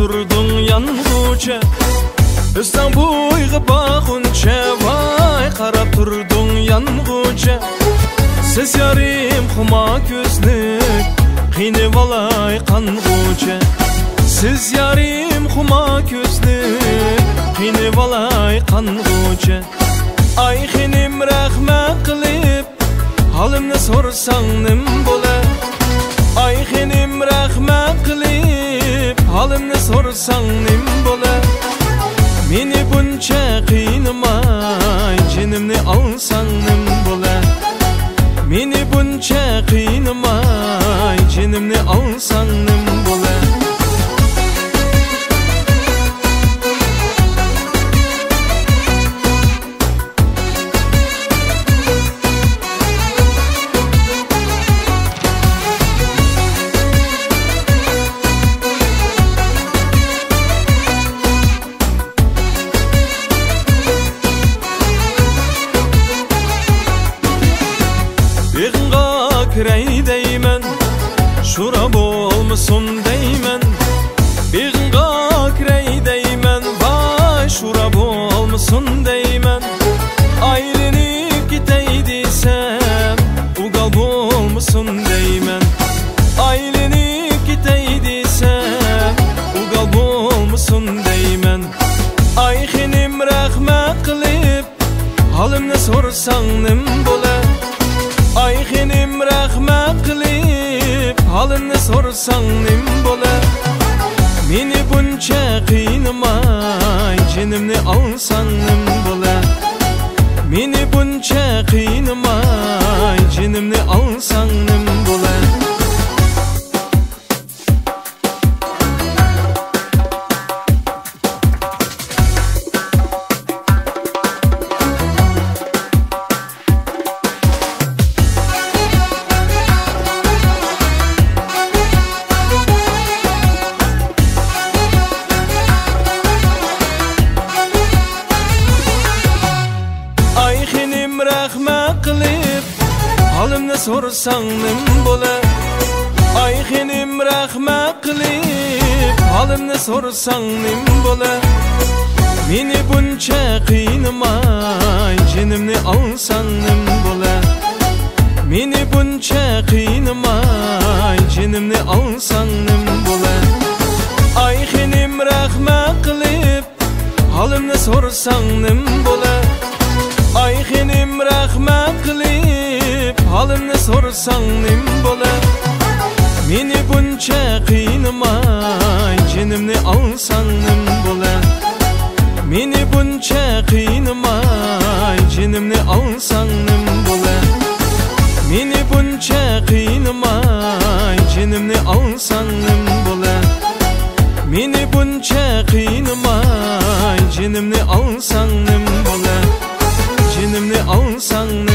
turding yangucha Üstten buyga baxuncha Vay qarab turding yangucha Siz yarim xuma ko'zlik Qiynib olay qangucha Siz yarim xuma ko'zlik Qiynib olay qangucha Ay xinim rahmat qilib Halimni so'rsang nim qilib Halimni so'rsang nim bo'lar Meni buncha qiynamay Jinimni olsang nim bo'lar Meni buncha qiynamay Jinimni olsang nim bo'lar Kirey deymen Şura bolmusun deymen. Yığınğa kirey deymen Vay şura bolmusun deymen. Ayrılıp gitey desem Ugal bolmusun deymen. Ayrılıp gitey desem Ugal bolmusun deymen. Ay xinim rahmat qilib Halimni so'rsang nim bo'lar Ayxinim rəhmə qilib Halını sorsan nim bola Meni buncha qiynamay Jinimni olsan nim bola rahmat qilib Halimni so'rsang nim bo'lar Ay xinim rahmat qilib Halimni so'rsang nim bo'lar Meni buncha qiynamay Jinimni olsang nim bo'lar Meni buncha qiynamay Jinimni olsang nim bo'lar Ay xinim rahmat qilib Halimni so'rsang nim Halini sorsan nim bo'la Meni buncha qiynama Jinimni olsan nim bo'la Meni buncha qiynama Jinimni olsan nim bo'la Meni buncha qiynama Jinimni olsan nim bo'la Meni buncha qiynama Jinimni olsan nim bo'la Jinimni olsan